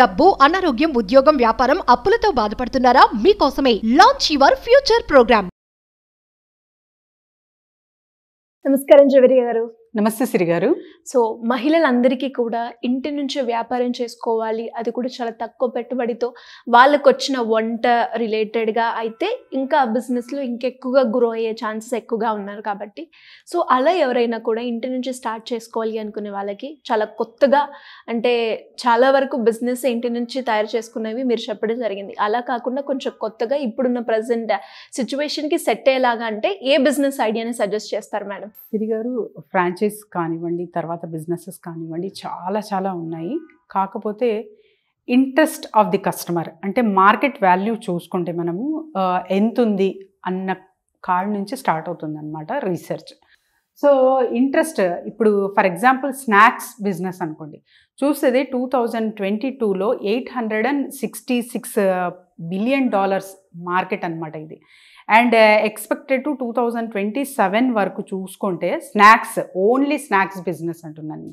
డబ్బు అనారోగ్యం ఉద్యోగం వ్యాపారం అప్పులతో బాధపడుతున్నారా? మీకోసమే లాంచ్ యువర్ ఫ్యూచర్ ప్రోగ్రామ్ నమస్కారం జవరి గారు నమస్తే సిరి గారు. సో మహిళలందరికీ కూడా ఇంటి నుంచి వ్యాపారం చేసుకోవాలి అది కూడా చాలా తక్కువ పెట్టుబడితో వాళ్ళకు వచ్చిన వంట రిలేటెడ్గా అయితే ఇంకా బిజినెస్లో ఇంకెక్కువగా గ్రో అయ్యే ఛాన్సెస్ ఎక్కువగా ఉన్నారు కాబట్టి. సో అలా ఎవరైనా కూడా ఇంటి నుంచి స్టార్ట్ చేసుకోవాలి అనుకునే వాళ్ళకి చాలా కొత్తగా అంటే చాలా వరకు బిజినెస్ ఇంటి నుంచి తయారు చేసుకునేవి మీరు చెప్పడం జరిగింది. అలా కాకుండా కొంచెం కొత్తగా ఇప్పుడున్న ప్రజెంట్ సిచ్యువేషన్కి సెట్ అయ్యేలాగా అంటే ఏ బిజినెస్ ఐడియాని సజెస్ట్ చేస్తారు మేడం? సిరి గారు ఫ్రాంచైజ్ కానివ్వండి తర్వాత బిజినెసెస్ కానివ్వండి చాలా చాలా ఉన్నాయి. కాకపోతే ఇంట్రెస్ట్ ఆఫ్ ది కస్టమర్ అంటే మార్కెట్ వాల్యూ చూసుకుంటే మనము ఎంత ఉంది అన్న కాడ్ నుంచి స్టార్ట్ అవుతుంది అనమాట రీసెర్చ్ సో ఇంట్రెస్ట్ ఇప్పుడు ఫర్ ఎగ్జాంపుల్ స్నాక్స్ బిజినెస్ అనుకోండి. చూసేది టూ థౌజండ్ ట్వంటీ టూలో eight hundred and sixty six billion dollars market అనమాట ఇది. And expected to two thousand twenty seven వరకు చూసుకుంటే స్నాక్స్ ఓన్లీ స్నాక్స్ బిజినెస్ అంటున్నాను.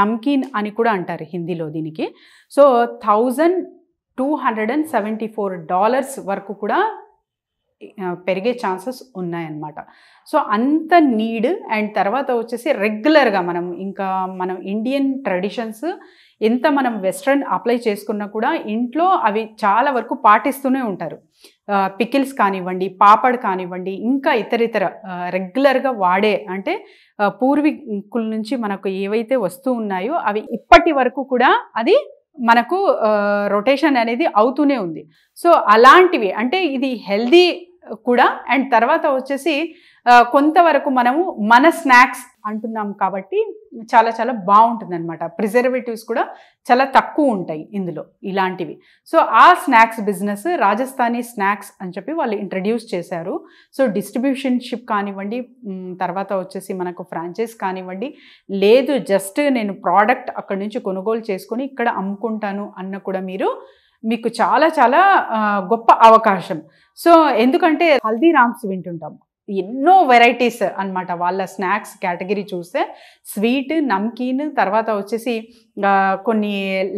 నమ్కీన్ అని కూడా అంటారు హిందీలో దీనికి. So thousand two hundred and seventy four dollars వరకు కూడా పెరిగే ఛాన్సెస్ ఉన్నాయన్నమాట. సో అంత నీడ్ అండ్ తర్వాత వచ్చేసి రెగ్యులర్గా మనం ఇంకా మనం ఇండియన్ ట్రెడిషన్స్ ఎంత మనం వెస్ట్రన్ అప్లై చేసుకున్నా కూడా ఇంట్లో అవి చాలా వరకు పాటిస్తూనే ఉంటారు. పికిల్స్ కానివ్వండి పాపడ్ కానివ్వండి ఇంకా ఇతర ఇతర రెగ్యులర్గా వాడే అంటే పూర్వీకుల నుంచి మనకు ఏవైతే వస్తూ ఉన్నాయో అవి ఇప్పటి వరకు కూడా అది మనకు రొటేషన్ అనేది అవుతూనే ఉంది. సో అలాంటివి అంటే ఇది హెల్దీ కూడా అండ్ తర్వాత వచ్చేసి కొంతవరకు మనము మన స్నాక్స్ అంటున్నాం కాబట్టి చాలా చాలా బాగుంటుంది అనమాట ప్రిజర్వేటివ్స్ కూడా చాలా తక్కువ ఉంటాయి ఇందులో ఇలాంటివి. సో ఆ స్నాక్స్ బిజినెస్ రాజస్థానీ స్నాక్స్ అని చెప్పి వాళ్ళు ఇంట్రడ్యూస్ చేశారు. సో డిస్ట్రిబ్యూషన్షిప్ కానివ్వండి తర్వాత వచ్చేసి మనకు ఫ్రాంచైజ్ కానివ్వండి లేదు జస్ట్ నేను ప్రోడక్ట్ అక్కడి నుంచి కొనుగోలు చేసుకొని ఇక్కడ అమ్ముకుంటాను అన్న కూడా మీరు మీకు చాలా చాలా గొప్ప అవకాశం. సో ఎందుకంటే హల్దీరామ్స్ వింటుంటాము ఎన్నో వెరైటీస్ అన్నమాట. వాళ్ళ స్నాక్స్ కేటగిరీ చూస్తే స్వీట్ నమ్కీన్ తర్వాత వచ్చేసి కొన్ని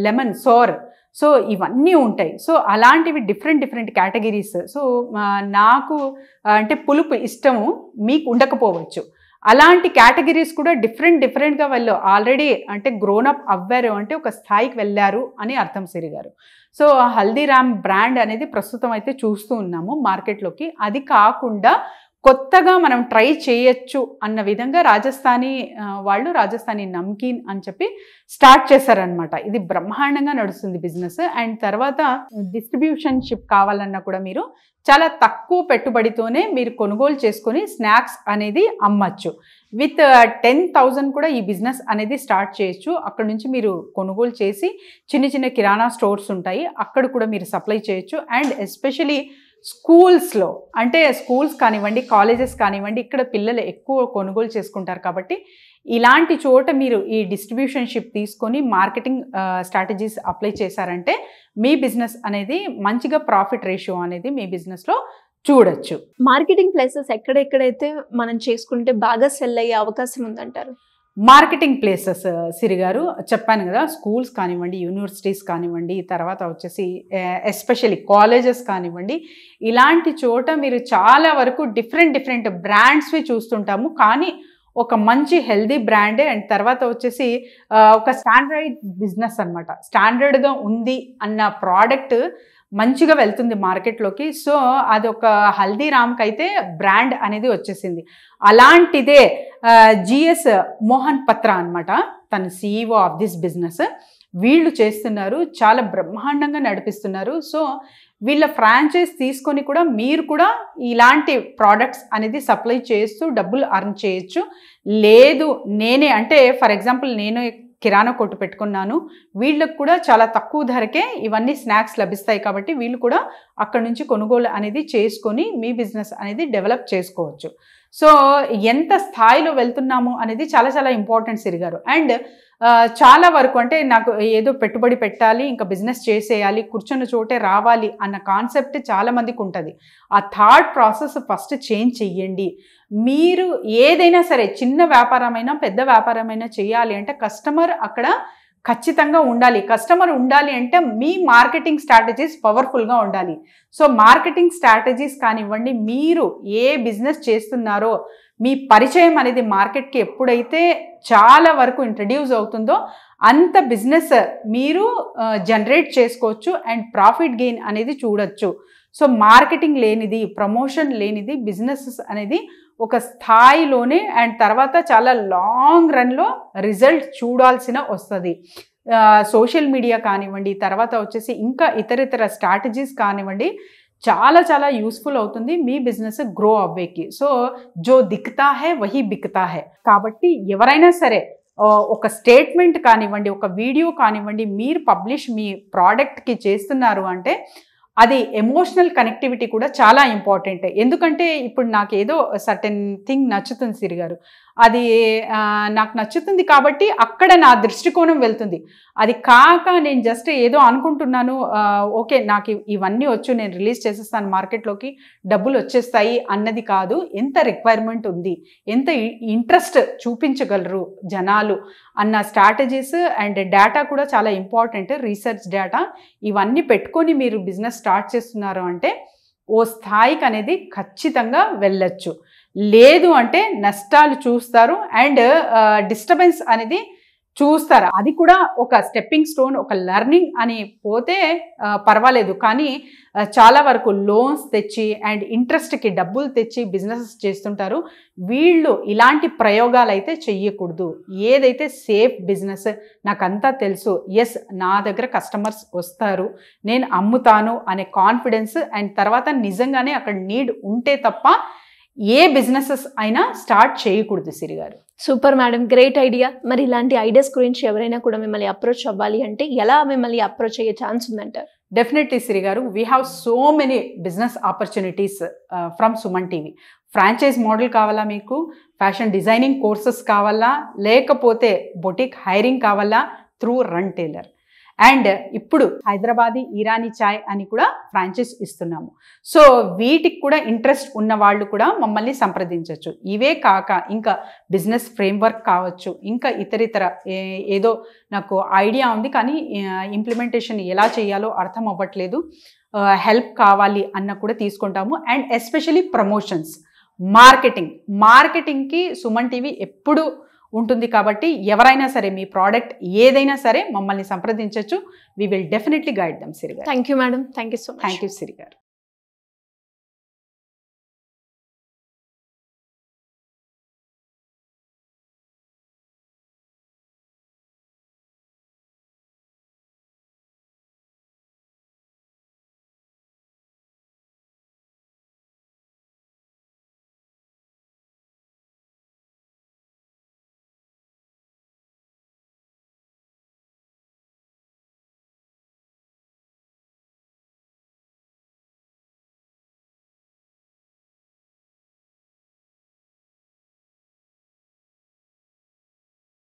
లెమన్ సోర్ సో ఇవన్నీ ఉంటాయి. సో అలాంటివి డిఫరెంట్ డిఫరెంట్ కేటగిరీస్ సో నాకు అంటే పులుపు ఇష్టము మీకు ఉండకపోవచ్చు. అలాంటి కేటగిరీస్ కూడా డిఫరెంట్ డిఫరెంట్గా వాళ్ళు ఆల్రెడీ అంటే గ్రోనప్ అవ్వారు అంటే ఒక స్థాయికి వెళ్ళారు అని అర్థం సిరి గారు. సో హల్దీరామ్ బ్రాండ్ అనేది ప్రస్తుతం అయితే చూస్తూ ఉన్నాము మార్కెట్లోకి. అది కాకుండా కొత్తగా మనం ట్రై చేయొచ్చు అన్న విధంగా రాజస్థానీ వాళ్ళు రాజస్థానీ నమ్కీన్ అని చెప్పి స్టార్ట్ చేశారనమాట ఇది బ్రహ్మాండంగా నడుస్తుంది బిజినెస్. అండ్ తర్వాత డిస్ట్రిబ్యూషన్షిప్ కావాలన్నా కూడా మీరు చాలా తక్కువ పెట్టుబడితోనే మీరు కొనుగోలు చేసుకొని స్నాక్స్ అనేది అమ్మచ్చు. విత్ టెన్ థౌజండ్ కూడా ఈ బిజినెస్ అనేది స్టార్ట్ చేయొచ్చు. అక్కడ నుంచి మీరు కొనుగోలు చేసి చిన్న చిన్న కిరాణా స్టోర్స్ ఉంటాయి. అక్కడ కూడా మీరు సప్లై చేయొచ్చు. అండ్ ఎస్పెషలీ స్కూల్స్లో అంటే స్కూల్స్ కానివ్వండి కాలేజెస్ కానివ్వండి ఇక్కడ పిల్లలు ఎక్కువ కొనుగోలు చేసుకుంటారు కాబట్టి ఇలాంటి చోట మీరు ఈ డిస్ట్రిబ్యూషన్షిప్ తీసుకొని మార్కెటింగ్ స్ట్రాటజీస్ అప్లై చేశారంటే మీ బిజినెస్ అనేది మంచిగా ప్రాఫిట్ రేషియో అనేది మీ బిజినెస్లో చూడొచ్చు. మార్కెటింగ్ ప్లేసెస్ ఎక్కడెక్కడైతే మనం చేసుకుంటే బాగా సెల్ అయ్యే అవకాశం ఉందంటారు? మార్కెటింగ్ ప్లేసెస్ సిరి గారు. చెప్పాను కదా స్కూల్స్ కానివ్వండి యూనివర్సిటీస్ కానివ్వండి తర్వాత వచ్చేసి ఎస్పెషల్లీ కాలేజెస్ కానివ్వండి ఇలాంటి చోట మీరు చాలా వరకు డిఫరెంట్ డిఫరెంట్ బ్రాండ్స్వి చూస్తుంటాము. కానీ ఒక మంచి హెల్దీ బ్రాండే అండ్ తర్వాత వచ్చేసి ఒక స్టాండర్డ్ బిజినెస్ అనమాట స్టాండర్డ్గా ఉంది అన్న ప్రోడక్ట్ మంచిగా వెళ్తుంది మార్కెట్లోకి. సో అది ఒక హల్దీరామ్కి అయితే బ్రాండ్ అనేది వచ్చేసింది. అలాంటిదే జిఎస్ మోహన్ పత్ర అనమాట తన సీఈఓ ఆఫ్ దిస్ బిజినెస్. వీళ్ళు చేస్తున్నారు. చాలా బ్రహ్మాండంగా నడిపిస్తున్నారు. సో వీళ్ళ ఫ్రాంచైజ్ తీసుకొని కూడా మీరు కూడా ఇలాంటి ప్రోడక్ట్స్ అనేది సప్లై చేస్తూ డబ్బులు అర్న్ చేయొచ్చు. లేదు నేనే అంటే ఫర్ ఎగ్జాంపుల్ నేను కిరాణా కొట్టు పెట్టుకున్నాను. వీళ్ళకు కూడా చాలా తక్కువ ధరకే ఇవన్నీ స్నాక్స్ లభిస్తాయి కాబట్టి వీళ్ళు కూడా అక్కడ నుంచి కొనుగోలు అనేది చేసుకొని మీ బిజినెస్ అనేది డెవలప్ చేసుకోవచ్చు. సో ఎంత స్థాయిలో వెళ్తున్నాము అనేది చాలా చాలా ఇంపార్టెంట్ సిరిగారు. అండ్ చాలా వరకు అంటే నాకు ఏదో పెట్టుబడి పెట్టాలి ఇంకా బిజినెస్ చేసేయాలి కూర్చున్న చోటే రావాలి అన్న కాన్సెప్ట్ చాలామందికి ఉంటుంది. ఆ థాట్ ప్రాసెస్ ఫస్ట్ చేంజ్ చెయ్యండి. మీరు ఏదైనా సరే చిన్న వ్యాపారమైనా పెద్ద వ్యాపారమైనా చేయాలి అంటే కస్టమర్ అక్కడ ఖచ్చితంగా ఉండాలి. కస్టమర్ ఉండాలి అంటే మీ మార్కెటింగ్ స్ట్రాటజీస్ పవర్ఫుల్గా ఉండాలి. సో మార్కెటింగ్ స్ట్రాటజీస్ కానివ్వండి మీరు ఏ బిజినెస్ చేస్తున్నారో మీ పరిచయం అనేది మార్కెట్కి ఎప్పుడైతే చాలా వరకు ఇంట్రడ్యూస్ అవుతుందో అంత బిజినెస్ మీరు జనరేట్ చేసుకోవచ్చు అండ్ ప్రాఫిట్ గెయిన్ అనేది చూడొచ్చు. సో మార్కెటింగ్ లేనిది ప్రమోషన్ లేనిది బిజినెస్ అనేది ఒక స్థాయిలోనే అండ్ తర్వాత చాలా లాంగ్ రన్లో రిజల్ట్ చూడాల్సిన వస్తుంది. సోషల్ మీడియా కానివ్వండి తర్వాత వచ్చేసి ఇంకా ఇతరితర స్ట్రాటజీస్ కానివ్వండి చాలా చాలా యూస్ఫుల్ అవుతుంది. మీ బిజినెస్ గ్రో అవ్వేకి. సో జో దిక్తా హే వహి బిక్తా హే. కాబట్టి ఎవరైనా సరే ఒక స్టేట్మెంట్ కానివ్వండి ఒక వీడియో కానివ్వండి మీరు పబ్లిష్ మీ ప్రోడక్ట్కి చేస్తున్నారు అంటే అది ఎమోషనల్ కనెక్టివిటీ కూడా చాలా ఇంపార్టెంట్ ఎందుకంటే ఇప్పుడు నాకు ఏదో సర్టెన్ థింగ్ నచ్చుతుంది సిరి గారు అది నాకు నచ్చుతుంది కాబట్టి అక్కడ నా దృష్టికోణం వెళ్తుంది. అది కాక నేను జస్ట్ ఏదో అనుకుంటున్నాను ఓకే నాకు ఇవన్నీ వచ్చు నేను రిలీజ్ చేసేస్తాను మార్కెట్లోకి డబ్బులు వచ్చేస్తాయి అన్నది కాదు. ఎంత రిక్వైర్మెంట్ ఉంది ఎంత ఇంట్రెస్ట్ చూపించగలరు జనాలు అన్న స్ట్రాటజీస్ అండ్ డేటా కూడా చాలా ఇంపార్టెంట్ రీసెర్చ్ డేటా ఇవన్నీ పెట్టుకొని మీరు బిజినెస్ స్టార్ట్ చేస్తున్నారు అంటే ఓ స్థాయికి అనేది ఖచ్చితంగా వెళ్ళచ్చు. లేదు అంటే నష్టాలు చూస్తారు అండ్ డిస్టర్బెన్స్ అనేది చూస్తారు. అది కూడా ఒక స్టెప్పింగ్ స్టోన్ ఒక లెర్నింగ్ అని పోతే పర్వాలేదు. కానీ చాలా వరకు లోన్స్ తెచ్చి అండ్ ఇంట్రెస్ట్కి డబ్బులు తెచ్చి బిజినెస్ చేస్తుంటారు. వీళ్ళు ఇలాంటి ప్రయోగాలు అయితే చెయ్యకూడదు. ఏదైతే సేఫ్ బిజినెస్ నాకంతా తెలుసు ఎస్ నా దగ్గర కస్టమర్స్ వస్తారు నేను అమ్ముతాను అనే కాన్ఫిడెన్స్ అండ్ తర్వాత నిజంగానే అక్కడ నీడ్ ఉంటే తప్ప ఏ బిజినెసెస్ అయినా స్టార్ట్ చేయకూడదు సిరి గారు. Super madam great idea. మరి ఇలాంటి ఐడియాస్ గురించి ఎవరైనా కూడా మిమ్మల్ని అప్రోచ్ అవ్వాలి అంటే ఎలా మిమ్మల్ని అప్రోచ్ అయ్యే ఛాన్స్ ఉందంటారు? డెఫినెట్లీ సిరి గారు we have so many business opportunities from Suman TV franchise model కావాలా మీకు? ఫ్యాషన్ డిజైనింగ్ కోర్సెస్ కావాలా? లేకపోతే బొటిక్ హైరింగ్ కావాలా? త్రూ రన్ టైలర్ అండ్ ఇప్పుడు హైదరాబాదీ ఇరానీ చాయ్ అని కూడా ఫ్రాంచైజ్ ఇస్తున్నాము. సో వీటికి కూడా ఇంట్రెస్ట్ ఉన్న వాళ్ళు కూడా మమ్మల్ని సంప్రదించవచ్చు ఇవే కాక ఇంకా బిజినెస్ ఫ్రేమ్వర్క్ కావచ్చు ఇంకా ఇతరితర ఏ- ఏదో నాకు ఐడియా ఉంది కానీ ఇంప్లిమెంటేషన్ ఎలా చేయాలో అర్థం అవ్వట్లేదు. హెల్ప్ కావాలి అన్న కూడా తీసుకుంటాము. అండ్ ఎస్పెషలీ ప్రమోషన్స్ మార్కెటింగ్ మార్కెటింగ్కి సుమన్ టీవీ ఎప్పుడు ఉంటుంది కాబట్టి ఎవరైనా సరే మీ ప్రోడక్ట్ ఏదైనా సరే మమ్మల్ని సంప్రదించవచ్చు we will definitely guide them Siri గారు. Thank you madam thank you so much thank you Siri గారు.